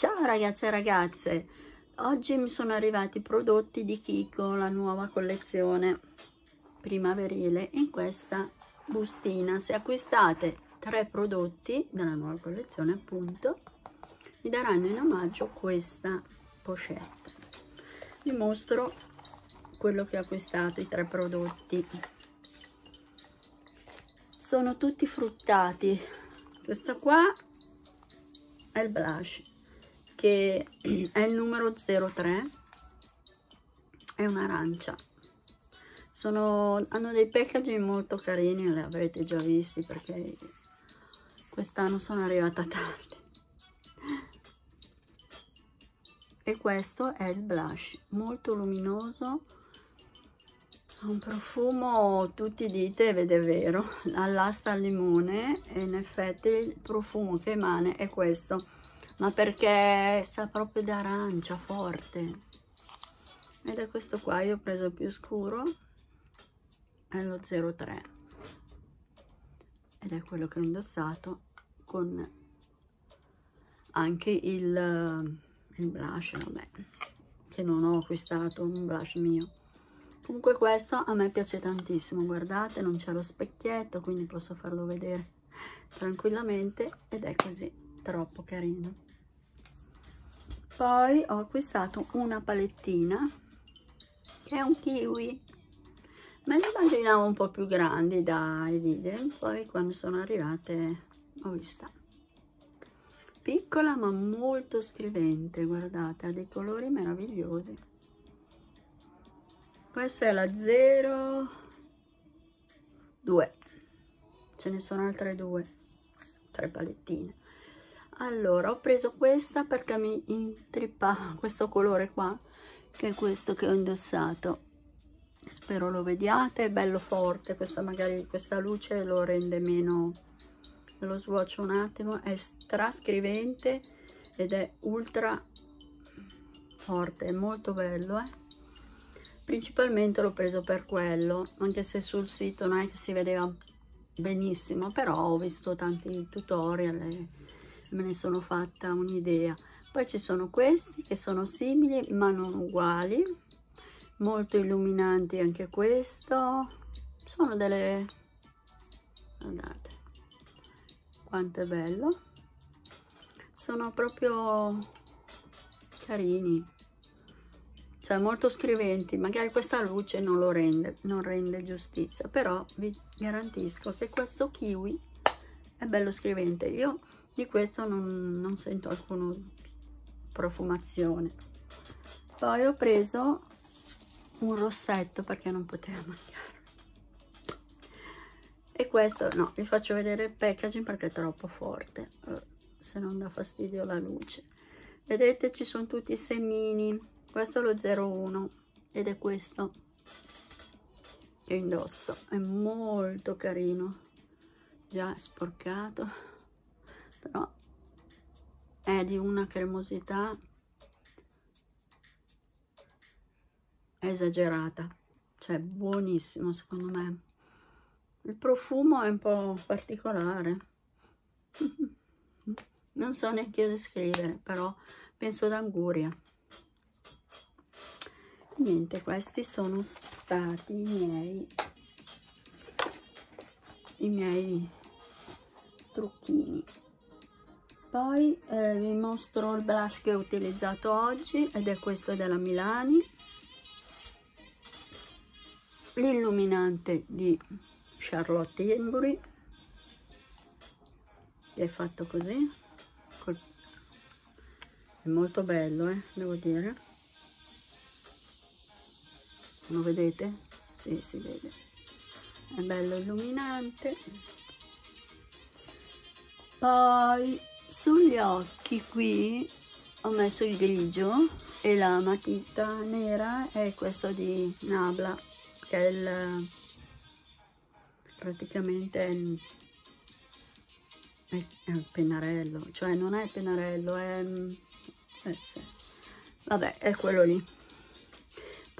Ciao ragazze e ragazze, oggi mi sono arrivati i prodotti di Kiko, la nuova collezione primaverile in questa bustina. Se acquistate tre prodotti della nuova collezione appunto, vi daranno in omaggio questa pochette. Vi mostro quello che ho acquistato, i tre prodotti. Sono tutti fruttati. Questa qua è il blush che è il numero 03 è un'arancia. Sono hanno dei packaging molto carini li avrete già visti perché quest'anno sono arrivata tardi. E questo è il blush molto luminoso ha un profumo tutti dite ed è vero. All'asta al limone e in effetti il profumo che emana è questo. Ma perché sa proprio d'arancia forte. Ed è questo qua io ho preso il più scuro è lo 03 ed è quello che ho indossato con anche il, il blush vabbè che non ho acquistato un blush mio comunque questo a me piace tantissimo guardate non c'è lo specchietto quindi posso farlo vedere tranquillamente ed è così troppo carino. Poi ho acquistato una palettina che è un kiwi. Me le immaginavo un po' più grandi dai video poi quando sono arrivate ho vista. Piccola ma molto scrivente guardate ha dei colori meravigliosi questa è la 02 ce ne sono altre due tre palettine. Allora ho preso questa perché mi intrippa questo colore qua che è questo che ho indossato. Spero lo vediate è bello forte questa magari questa luce lo rende meno lo swatch un attimo. È strascrivente ed è ultra forte è molto bello eh principalmente l'ho preso per quello anche se sul sito non è che si vedeva benissimo però ho visto tanti tutorial e me ne sono fatta un'idea. Poi ci sono questi che sono simili ma non uguali. Molto illuminanti anche questo. Sono delle guardate quanto è bello. Sono proprio carini cioè molto scriventi magari questa luce non lo rende non rende giustizia però vi garantisco che questo kiwi è bello scrivente. Io di questo non, non sento alcuna profumazione. Poi ho preso un rossetto perché non poteva mangiare. E questo no vi faccio vedere il packaging perché è troppo forte eh, se non dà fastidio la luce. Vedete ci sono tutti i semini questo è lo 01 ed è questo che indosso. È molto carino. Già sporcato però è di una cremosità esagerata. Cioè buonissimo secondo me. Il profumo è un po' particolare. Non so neanche io descrivere però penso d'anguria niente questi sono stati i miei i miei trucchini. Poi eh, vi mostro il blush che ho utilizzato oggi ed è questo della Milani. L'illuminante di Charlotte Tilbury. Che è fatto così è molto bello eh, devo dire lo vedete? sì si vede. È bello illuminante. Poi sugli occhi qui ho messo il grigio e la matita nera è questo di Nabla che è il praticamente il, è, è il pennarello. Cioè non è il pennarello è vabbè è quello lì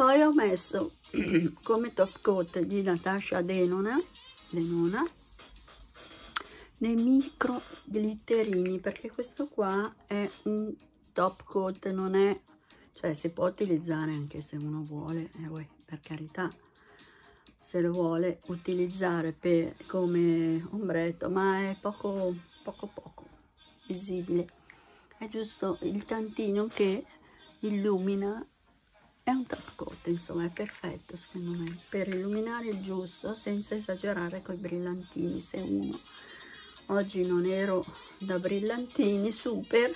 poi ho messo come top coat di Natasha Denona, Denona dei micro glitterini perché questo qua è un top coat non è cioè si può utilizzare anche se uno vuole eh, uè, per carità. Se lo vuole utilizzare per, come ombretto ma è poco poco poco visibile. È giusto il tantino che illumina è un top coat insomma è perfetto secondo me. Per illuminare il giusto senza esagerare con i brillantini. Se uno oggi non ero da brillantini super.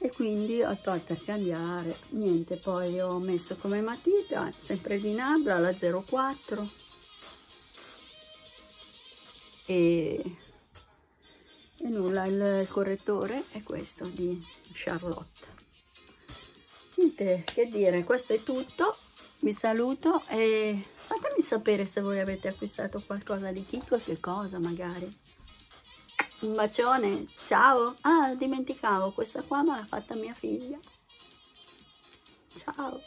E quindi ho tolto a cambiare niente poi ho messo come matita sempre di Nabla la 04 e, e nulla il correttore è questo di Charlotte niente che dire questo è tutto vi saluto e fatemi sapere se voi avete acquistato qualcosa di Kiko che cosa magari un bacione, ciao. Ah, dimenticavo, questa qua me l'ha fatta mia figlia. Ciao.